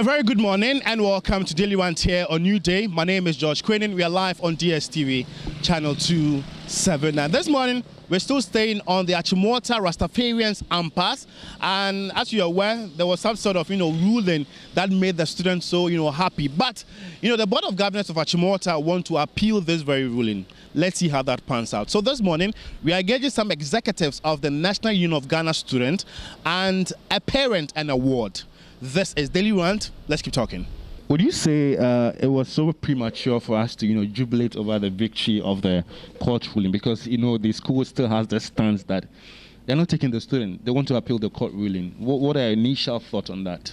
A very good morning and welcome to Daily Rant here on New Day. My name is George Quinin. We are live on DSTV channel 27. And this morning we're still staying on the Achimota Rastafarians Ampas. And as you're aware, there was some sort of you know ruling that made the students so you know happy. But you know the Board of Governors of Achimota want to appeal this very ruling. Let's see how that pans out. So this morning we are engaging some executives of the National Union of Ghana student and a parent and award. This is Daily Rant. Let's keep talking. Would you say uh, it was so premature for us to, you know, jubilate over the victory of the court ruling? Because you know the school still has the stance that they're not taking the student; they want to appeal the court ruling. What, what are your initial thoughts on that?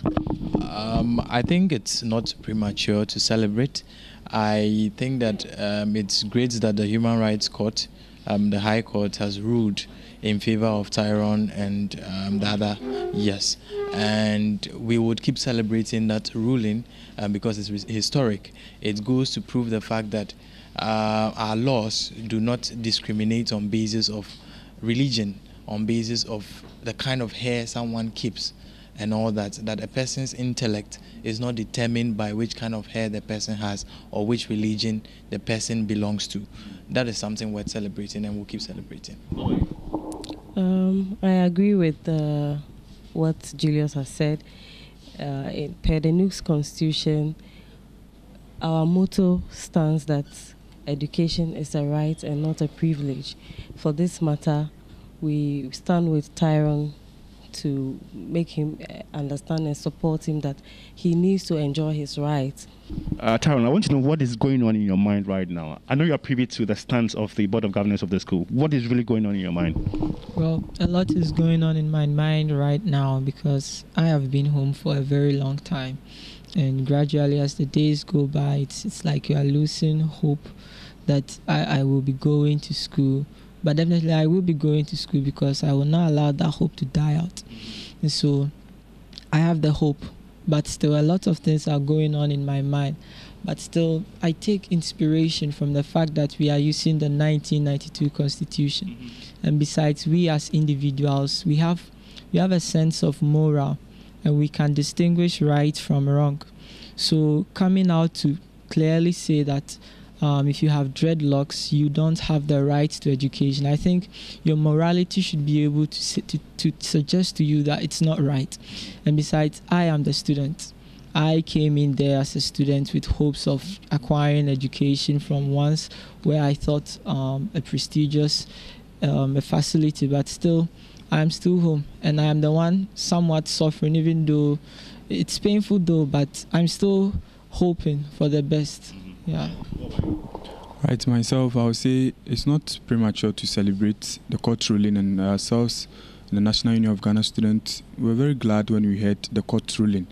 Um, I think it's not premature to celebrate. I think that um, it's great that the Human Rights Court, um, the High Court, has ruled in favor of Tyrone and um, the other yes. And we would keep celebrating that ruling uh, because it's historic. It goes to prove the fact that uh, our laws do not discriminate on basis of religion on basis of the kind of hair someone keeps and all that that a person's intellect is not determined by which kind of hair the person has or which religion the person belongs to. That is something worth celebrating and we'll keep celebrating um, I agree with uh, what Julius has said. Uh, in, per the NUG's constitution, our motto stands that education is a right and not a privilege. For this matter, we stand with Tyrone to make him uh, understand and support him that he needs to enjoy his rights. Uh, Tyrone, I want to know what is going on in your mind right now. I know you are privy to the stance of the Board of Governors of the school. What is really going on in your mind? Well, a lot is going on in my mind right now because I have been home for a very long time. And gradually, as the days go by, it's, it's like you are losing hope that I, I will be going to school but definitely I will be going to school because I will not allow that hope to die out. And so I have the hope, but still a lot of things are going on in my mind. But still, I take inspiration from the fact that we are using the 1992 Constitution, mm-hmm. and besides, we as individuals we have we have a sense of moral, and we can distinguish right from wrong. So coming out to clearly say that um, if you have dreadlocks, you don't have the right to education. I think your morality should be able to, to, to suggest to you that it's not right. And besides, I am the student. I came in there as a student with hopes of acquiring education from once where I thought um, a prestigious um, a facility, but still, I'm still home and I am the one somewhat suffering, even though it's painful though, but I'm still hoping for the best. Yeah. Right, myself, I would say it's not premature to celebrate the court ruling and ourselves, the National Union of Ghana Students. We were very glad when we heard the court ruling.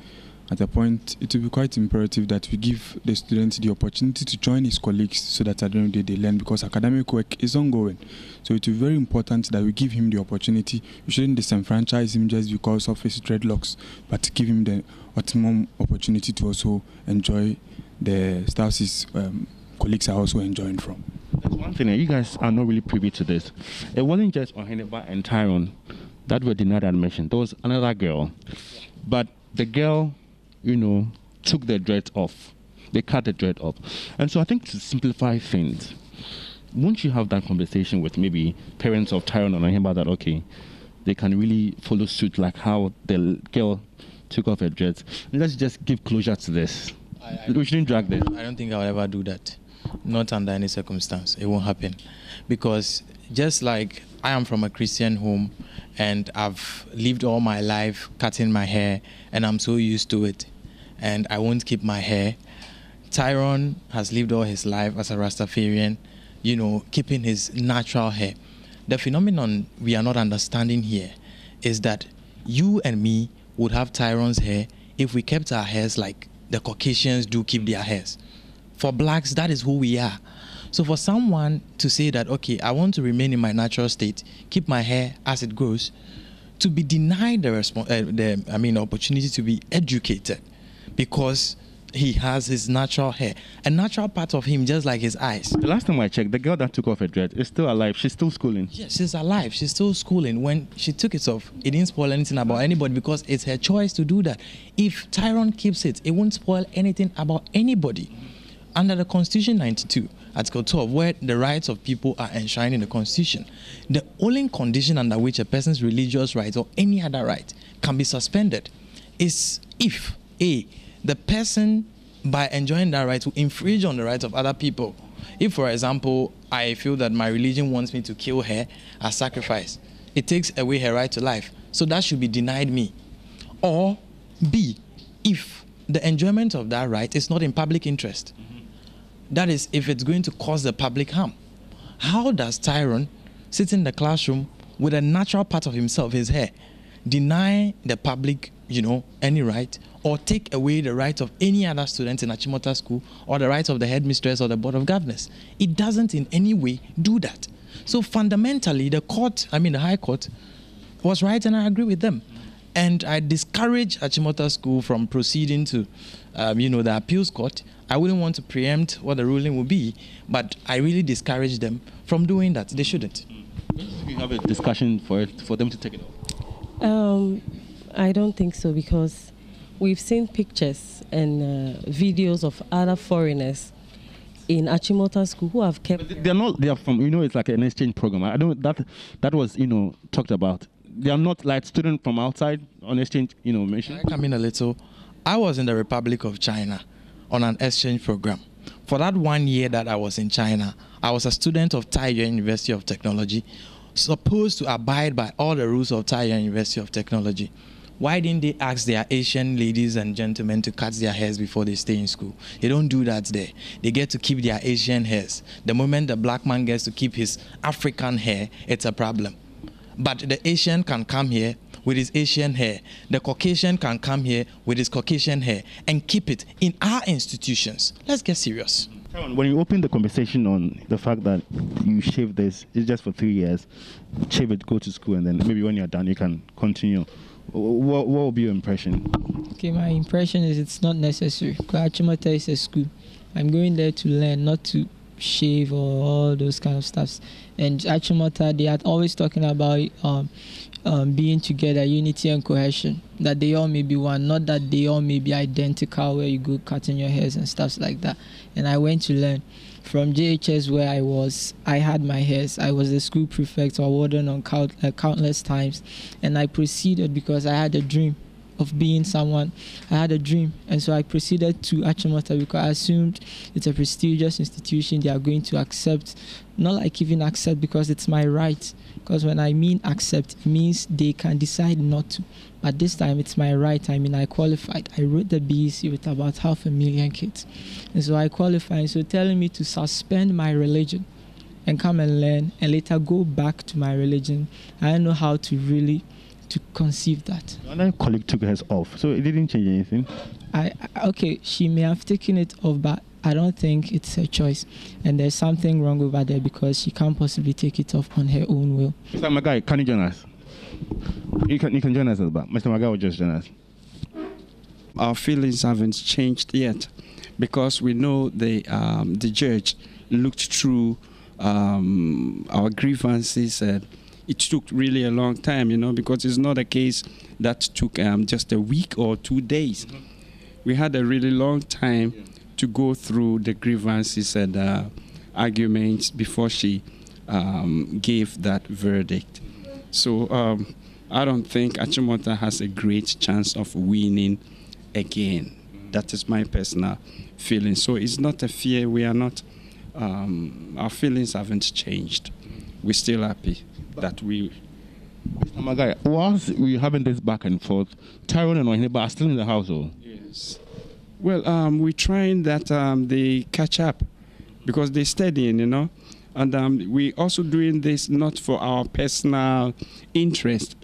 At a point, it will be quite imperative that we give the students the opportunity to join his colleagues so that at the end of the day they learn because academic work is ongoing. So it be very important that we give him the opportunity. We shouldn't disenfranchise him just because of his dreadlocks, but give him the optimum opportunity to also enjoy the Stouses um, colleagues are also enjoying from. That's one thing, you guys are not really privy to this. It wasn't just Oheneba and Tyrone that were denied admission. There was another girl. But the girl, you know, took the dread off. They cut the dread off. And so I think to simplify things, won't you have that conversation with maybe parents of Tyrone and Oheneba that, okay, they can really follow suit like how the girl took off her dreads? Let's just give closure to this. I, I we shouldn't drag this. I don't think I will ever do that. Not under any circumstance. It won't happen. Because just like I am from a Christian home and I've lived all my life cutting my hair and I'm so used to it and I won't keep my hair. Tyrone has lived all his life as a Rastafarian, you know, keeping his natural hair. The phenomenon we are not understanding here is that you and me would have Tyrone's hair if we kept our hairs like the Caucasians do keep their hairs. For blacks, that is who we are. So for someone to say that, okay, I want to remain in my natural state, keep my hair as it grows, to be denied the, resp- uh, the I mean, opportunity to be educated because he has his natural hair, a natural part of him, just like his eyes. The last time I checked, the girl that took off her dread is still alive. She's still schooling. Yes, she's alive. She's still schooling. When she took it off, it didn't spoil anything about anybody because it's her choice to do that. If Tyrone keeps it, it won't spoil anything about anybody. Under the Constitution 92, Article 12, where the rights of people are enshrined in the Constitution, the only condition under which a person's religious rights or any other right can be suspended is if A, the person by enjoying that right will infringe on the rights of other people. If, for example, I feel that my religion wants me to kill her as sacrifice, it takes away her right to life. So that should be denied me. Or B, if the enjoyment of that right is not in public interest. That is, if it's going to cause the public harm. How does Tyrone sit in the classroom with a natural part of himself, his hair, deny the public, you know, any right or take away the right of any other student in Achimota school or the right of the headmistress or the board of governors. It doesn't in any way do that. So fundamentally, the court, I mean the High Court, was right, and I agree with them. And I discourage Achimota School from proceeding to, um, you know, the appeals court. I wouldn't want to preempt what the ruling will be, but I really discourage them from doing that. They shouldn't. You have a discussion for for them to take it off. Um, I don't think so because we've seen pictures and uh, videos of other foreigners in Achimota school who have kept. They're not. They are from. You know, it's like an exchange program. I don't. That that was you know talked about. They are not like students from outside on exchange. You know, mission. I come in a little. I was in the Republic of China on an exchange program. For that one year that I was in China, I was a student of Taiyuan University of Technology, supposed to abide by all the rules of Taiyuan University of Technology. Why didn't they ask their Asian ladies and gentlemen to cut their hairs before they stay in school? They don't do that there. They get to keep their Asian hairs. The moment the black man gets to keep his African hair, it's a problem. But the Asian can come here with his Asian hair. The Caucasian can come here with his Caucasian hair and keep it in our institutions. Let's get serious. When you open the conversation on the fact that you shave this, it's just for three years, shave it, go to school, and then maybe when you're done, you can continue. What, what will be your impression? Okay, my impression is it's not necessary. Achimota is a school. I'm going there to learn, not to shave or all those kind of stuffs. And Achimota, they are always talking about um, um, being together, unity and cohesion. That they all may be one, not that they all may be identical where you go cutting your hairs and stuff like that. And I went to learn from JHS where I was, I had my hairs. I was the school prefect or warden on count, uh, countless times, and I proceeded because I had a dream of being someone. I had a dream, and so I proceeded to Achimota because I assumed it's a prestigious institution. They are going to accept, not like even accept because it's my right. Because when I mean accept, it means they can decide not to. But this time it's my right. I mean, I qualified. I wrote the BEC with about half a million kids. And so I qualified. So telling me to suspend my religion and come and learn and later go back to my religion, I don't know how to really to conceive that. Another colleague took hers off, so it didn't change anything. I okay, she may have taken it off, but I don't think it's her choice. And there's something wrong over there because she can't possibly take it off on her own will. Mr. Marhguy, can you join us? You can, you can join us at the back. Mr. Marhguy will just join us. Our feelings haven't changed yet because we know the, um, the judge looked through um, our grievances and it took really a long time, you know, because it's not a case that took um, just a week or two days. Mm-hmm. We had a really long time to go through the grievances and uh, arguments before she um, gave that verdict. So um, I don't think Achimota has a great chance of winning again. That is my personal feeling. So it's not a fear. We are not. Um, our feelings haven't changed. We're still happy that we. Mr. Marhguy, whilst we having this back and forth, Tyrone and Oheneba are still in the household. Yes. Well, um, we're trying that um, they catch up because they're studying, you know. And um, we're also doing this not for our personal interest.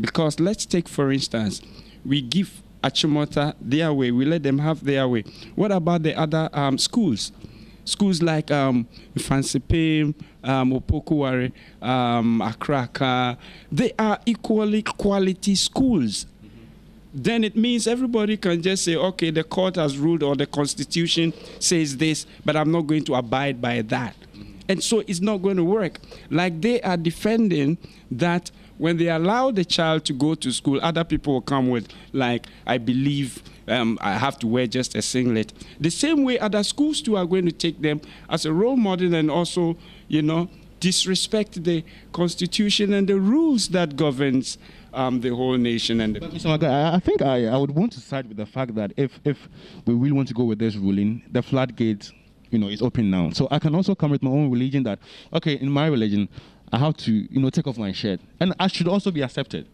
Because let's take, for instance, we give Achimota their way, we let them have their way. What about the other um, schools? Schools like um, Mfantsipim, um, Opoku Ware, um, Akraka, they are equally quality schools. then it means everybody can just say, okay, the court has ruled or the constitution says this, but I'm not going to abide by that. And so it's not going to work. Like they are defending that when they allow the child to go to school, other people will come with, like, I believe um, I have to wear just a singlet. The same way other schools too are going to take them as a role model and also, you know, disrespect the constitution and the rules that governs um, the whole nation. And I think I, I would want to side with the fact that if if we really want to go with this ruling, the floodgate, you know, is open now. So I can also come with my own religion that, okay, in my religion, I have to, you know, take off my shirt, and I should also be accepted.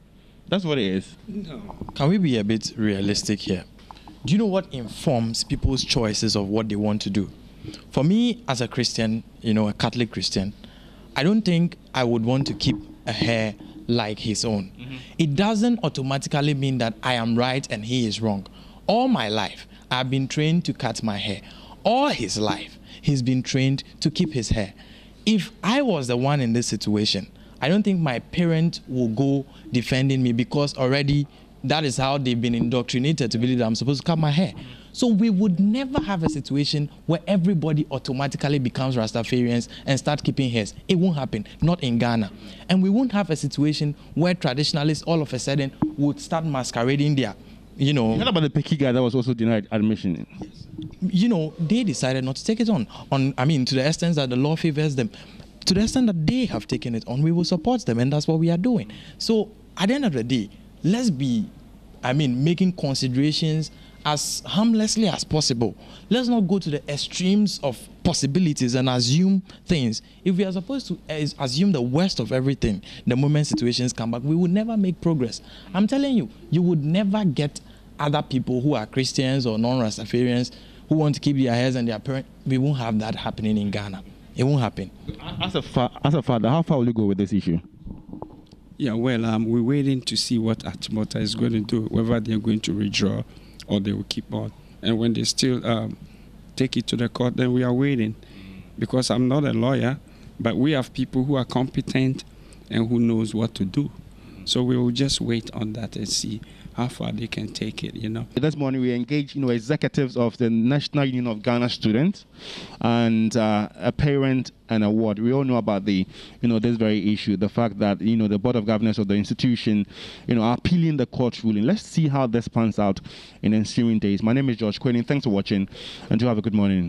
That's what it is. No. Can we be a bit realistic here? Do you know what informs people's choices of what they want to do? For me, as a Christian, you know, a Catholic Christian, I don't think I would want to keep a hair like his own. Mm-hmm. It doesn't automatically mean that I am right and he is wrong. All my life, I've been trained to cut my hair. All his life, he's been trained to keep his hair. If I was the one in this situation, I don't think my parent will go defending me because already that is how they've been indoctrinated to believe that I'm supposed to cut my hair. So we would never have a situation where everybody automatically becomes Rastafarians and start keeping hairs. It won't happen, not in Ghana. And we won't have a situation where traditionalists all of a sudden would start masquerading their, you know. You heard about the Peki guy that was also denied admission. You know, they decided not to take it on. On, I mean, to the extent that the law favors them. To the extent that they have taken it on, we will support them, and that's what we are doing. So at the end of the day, let's be, I mean, making considerations as harmlessly as possible. Let's not go to the extremes of possibilities and assume things. If we are supposed to assume the worst of everything, the moment situations come back, we would never make progress. I'm telling you, you would never get other people who are Christians or non-Rastafarians who want to keep their heads and their parents. We won't have that happening in Ghana. It won't happen. As a, fa- as a father, how far will you go with this issue? Yeah, well, um, we're waiting to see what Achimota is going to do, whether they're going to withdraw or they will keep on. And when they still um, take it to the court, then we are waiting. Because I'm not a lawyer, but we have people who are competent and who knows what to do. So we will just wait on that and see how far they can take it, you know. This morning we engaged, you know, executives of the National Union of Ghana Students and uh, a parent and a ward. We all know about the, you know, this very issue, the fact that, you know, the Board of Governors of the institution, you know, are appealing the court ruling. Let's see how this pans out in ensuing days. My name is George Quinn. Thanks for watching and do have a good morning.